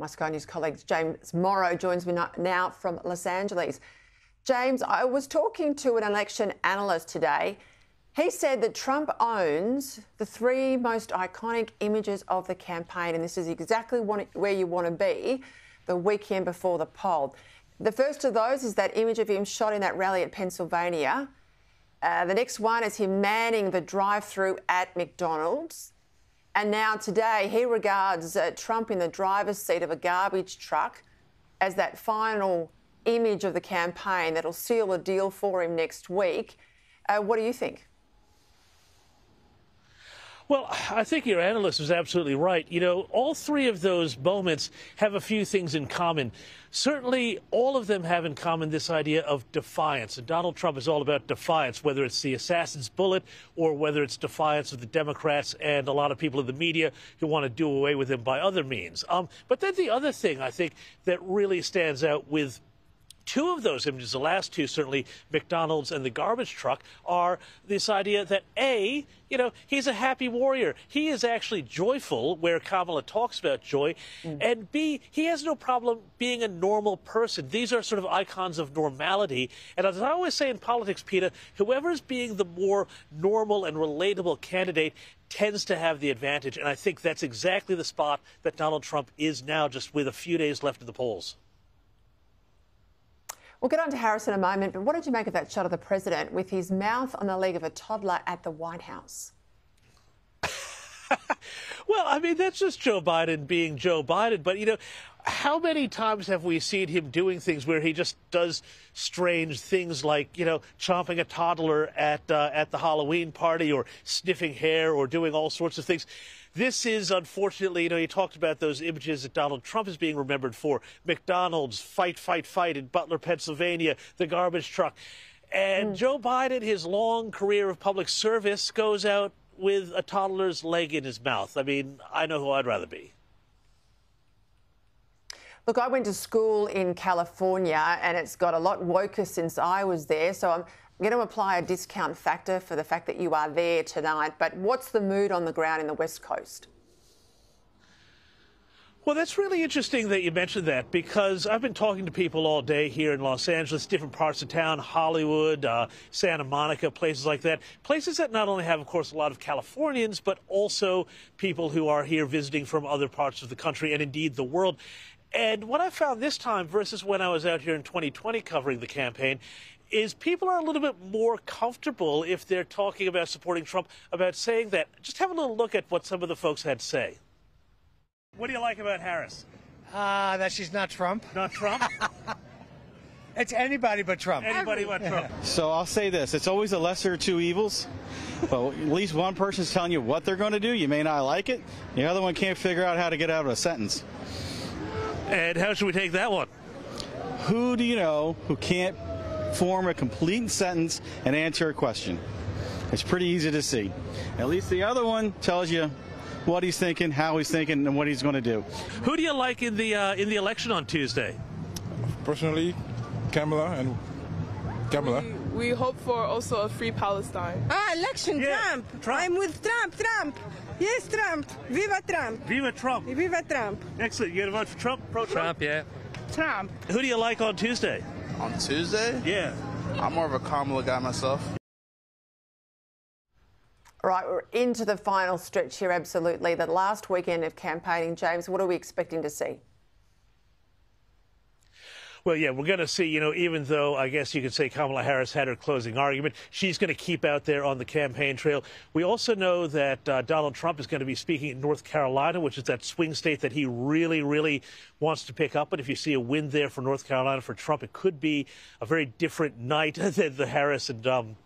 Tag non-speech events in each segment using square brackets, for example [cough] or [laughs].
My Sky News colleague James Morrow joins me now from Los Angeles. James, I was talking to an election analyst today. He said that Trump owns the three most iconic images of the campaign, and this is exactly where you want to be the weekend before the poll. The first of those is that image of him shot in that rally at Pennsylvania. Uh, the next one is him manning the drive through at McDonald's. And now today, he regards uh, Trump in the driver's seat of a garbage truck as that final image of the campaign that'll seal the deal for him next week. Uh, what do you think? Well, I think your analyst was absolutely right. You know, all three of those moments have a few things in common. Certainly, all of them have in common this idea of defiance. And Donald Trump is all about defiance, whether it's the assassin's bullet or whether it's defiance of the Democrats and a lot of people in the media who want to do away with him by other means. Um, but then the other thing I think that really stands out with two of those images, the last two, certainly McDonald's and the garbage truck, are this idea that A, you know, he's a happy warrior. He is actually joyful, where Kamala talks about joy. Mm. And B, he has no problem being a normal person. These are sort of icons of normality. And as I always say in politics, Peta, whoever is being the more normal and relatable candidate tends to have the advantage. And I think that's exactly the spot that Donald Trump is now, just with a few days left of the polls. We'll get on to Harris in a moment, but what did you make of that shot of the president with his mouth on the leg of a toddler at the White House? [laughs] well, I mean, that's just Joe Biden being Joe Biden. But, you know, how many times have we seen him doing things where he just does strange things like, you know, chomping a toddler at, uh, at the Halloween party or sniffing hair or doing all sorts of things? This is unfortunately, you know, you talked about those images that Donald Trump is being remembered for McDonald's, fight, fight, fight in Butler, Pennsylvania, the garbage truck. And mm. Joe Biden, his long career of public service, goes out with a toddler's leg in his mouth. I mean, I know who I'd rather be. Look, I went to school in California and it's got a lot woker since I was there. So I'm going to apply a discount factor for the fact that you are there tonight, but what's the mood on the ground in the West Coast? Well, that's really interesting that you mentioned that because I've been talking to people all day here in Los Angeles, different parts of town, Hollywood, uh, Santa Monica, places like that. Places that not only have, of course, a lot of Californians, but also people who are here visiting from other parts of the country and indeed the world. And what I found this time versus when I was out here in 2020 covering the campaign is people are a little bit more comfortable if they're talking about supporting Trump, about saying that. Just have a little look at what some of the folks had to say. What do you like about Harris? Uh, that she's not Trump. Not Trump? [laughs] it's anybody but Trump. Anybody but Trump. So I'll say this it's always a lesser of two evils. But at least one person's telling you what they're going to do. You may not like it. The other one can't figure out how to get out of a sentence. And how should we take that one? Who do you know who can't form a complete sentence and answer a question. It's pretty easy to see. At least the other one tells you what he's thinking, how he's thinking, and what he's going to do. Who do you like in the uh, in the election on Tuesday? Personally, Kamala and Kamala. We, we hope for also a free Palestine. Ah, election yeah. Trump. Trump. I'm with Trump. Trump. Yes, Trump. Viva Trump. Viva Trump. Viva Trump. Excellent. You going to vote for Trump? Pro Trump? Trump, yeah. Trump. Who do you like on Tuesday? On Tuesday? Yeah. I'm more of a Kamala guy myself. Right, we're into the final stretch here, absolutely. The last weekend of campaigning, James, what are we expecting to see? Well, yeah, we're going to see, you know, even though I guess you could say Kamala Harris had her closing argument, she's going to keep out there on the campaign trail. We also know that uh, Donald Trump is going to be speaking in North Carolina, which is that swing state that he really, really wants to pick up. But if you see a win there for North Carolina for Trump, it could be a very different night [laughs] than the Harris and um,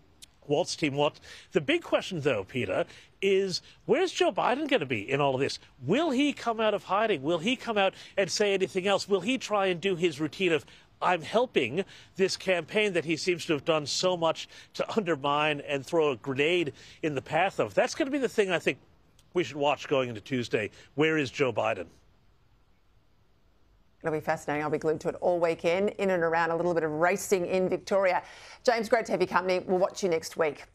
Walz team Walz. The big question, though, Peta, is where's Joe Biden going to be in all of this? Will he come out of hiding? Will he come out and say anything else? Will he try and do his routine of I'm helping this campaign that he seems to have done so much to undermine and throw a grenade in the path of. That's going to be the thing I think we should watch going into Tuesday. Where is Joe Biden? It'll be fascinating. I'll be glued to it all weekend, in and around a little bit of racing in Victoria. James, great to have your company. We'll watch you next week.